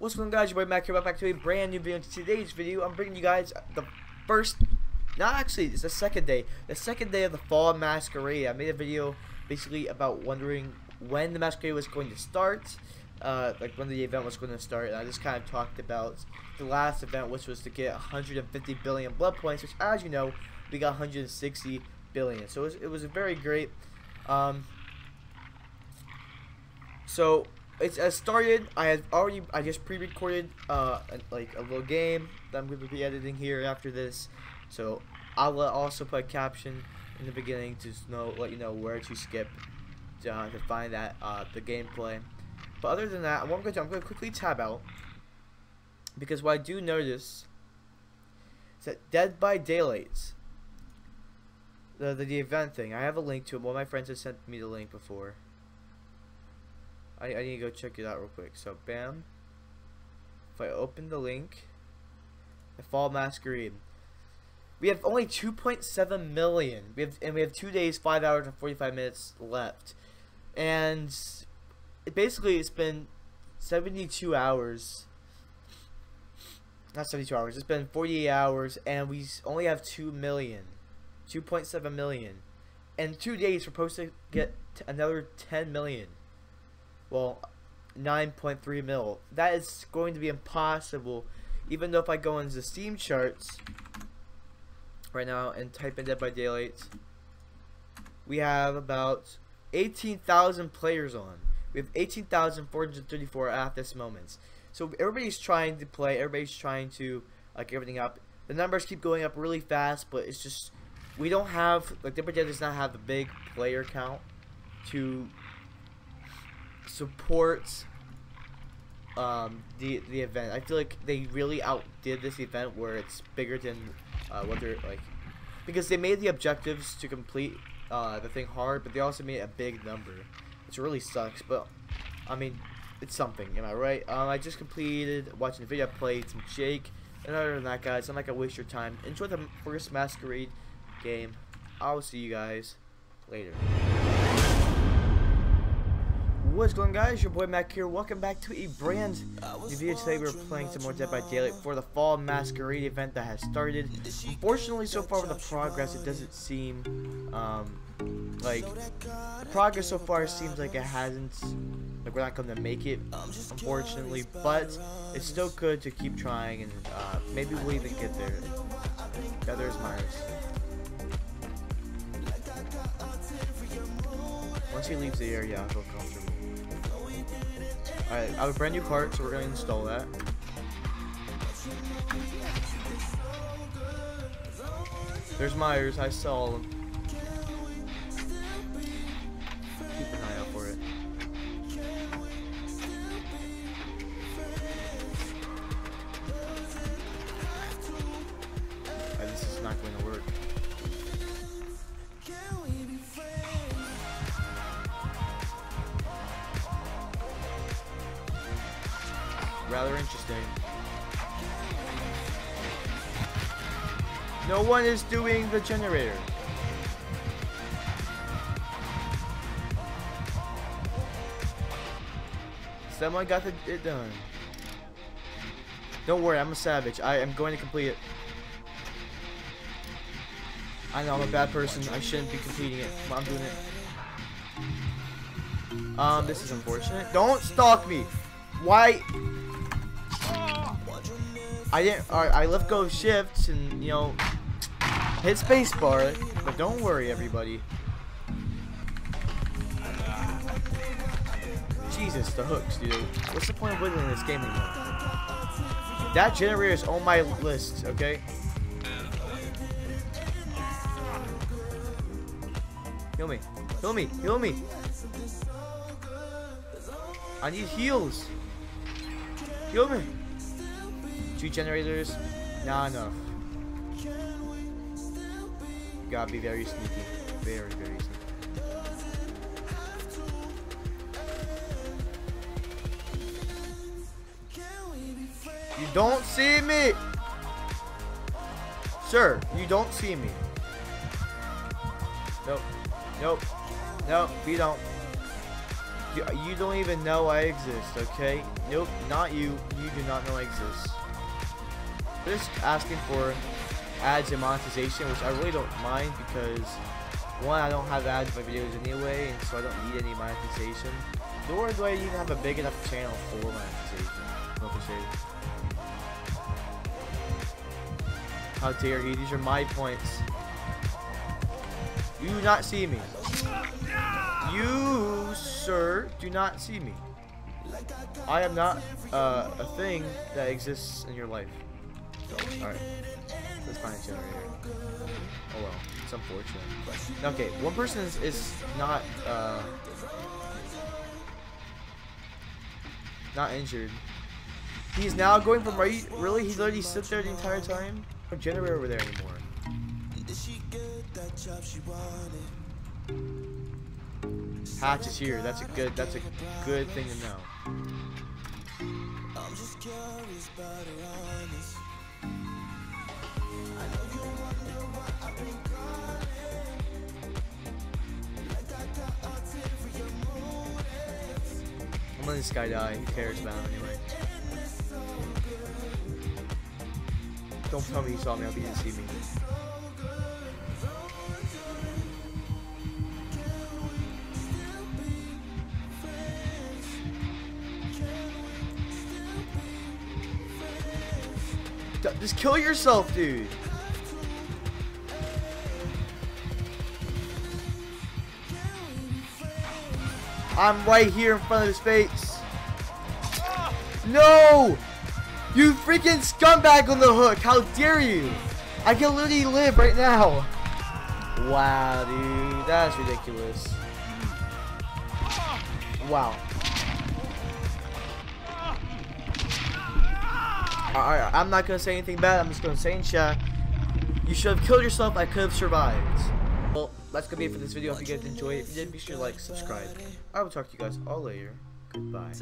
What's going on guys, your boy Mac here, welcome back to a brand new video. In today's video, I'm bringing you guys the first, not actually, it's the second day, the second day of the Fall Masquerade. I made a video basically about wondering when the Masquerade was going to start, uh, like when the event was going to start, and I just kind of talked about the last event, which was to get 150 billion blood points, which as you know, we got 160 billion. So it was, it was very great. Um, so it's uh, started. I had already, I just pre-recorded uh, like a little game that I'm going to be editing here after this. So I'll also put a caption in the beginning to know, let you know where to skip to, uh, to find that uh, the gameplay. But other than that, what I'm going to do, I'm going to quickly tab out because what I do notice is that Dead by Daylight, the, the the event thing. I have a link to it. One of my friends has sent me the link before. I, I need to go check it out real quick. So, bam. If I open the link, the Fall Masquerade. We have only 2.7 million. We have and we have two days, five hours, and 45 minutes left. And it basically it's been 72 hours. Not 72 hours. It's been 48 hours, and we only have 2 million, 2.7 million, and two days, we're supposed to get another 10 million well 9.3 mil. That is going to be impossible. Even though if I go into the Steam charts right now and type in Dead by Daylight we have about 18,000 players on. We have 18,434 at this moment. So everybody's trying to play. Everybody's trying to like everything up. The numbers keep going up really fast but it's just we don't have like Dead by Daylight does not have the big player count to supports um, the the event. I feel like they really outdid this event where it's bigger than uh, what they're like because they made the objectives to complete uh, the thing hard, but they also made a big number, which really sucks. But I mean, it's something. Am I right? Um, I just completed watching the video. I played some Jake. And other than that, guys, I'm not gonna waste your time. Enjoy the first Masquerade game. I'll see you guys later. What's going on guys, your boy Mac here, welcome back to a brand new video. Today, we're playing some more Dead by Daylight for the Fall Masquerade event that has started. Unfortunately, so far with the progress, it doesn't seem, um, like, the progress so far seems like it hasn't, like we're not going to make it, unfortunately, but it's still good to keep trying and, uh, maybe we'll even get there. Yeah, there's Myers. Once he leaves the area, I feel comfortable. Alright, I have a brand new part, so we're gonna install that. There's Myers, I saw him. Rather interesting. No one is doing the generator. Someone got the, it done. Don't worry, I'm a savage. I am going to complete it. I know I'm a bad person. I shouldn't be completing it, but I'm doing it. Um, this is unfortunate. Don't stalk me. Why? I didn't. I left go of shifts and you know hit spacebar. But don't worry, everybody. Jesus, the hooks, dude. What's the point of winning this game anymore? That generator is on my list, okay? Heal me. Heal me. Heal me. I need heals. Heal me. Two generators, not enough. You gotta be very sneaky. Very, very sneaky. You don't see me! Sir, you don't see me. Nope. Nope. Nope, we don't. You, you don't even know I exist, okay? Nope, not you. You do not know I exist. Just asking for ads and monetization, which I really don't mind because one, I don't have ads in my videos anyway, and so I don't need any monetization. Nor do I even have a big enough channel for monetization. No. How dare he? These are my points. You do not see me. You, sir, do not see me. I am not uh, a thing that exists in your life. Alright. Let's find a generator. Oh well. It's unfortunate. Okay, one person is, is not uh, not injured. He's now going from right. Really, he literally sit there the entire time. No generator over there anymore. Hatch is here. That's a good. That's a good thing to know. This guy die. Who cares about him anyway? Don't tell me you saw me. I hope you didn't see me. Just kill yourself, dude. I'm right here in front of his face. No! You freaking scumbag on the hook! How dare you! I can literally live right now. Wow, dude, that's ridiculous. Wow. Alright, I'm not gonna say anything bad. I'm just gonna say chat. You should have killed yourself. I could have survived. Well, that's gonna be it for this video. If you guys enjoyed it, be sure to like, subscribe. I will talk to you guys all later. Goodbye.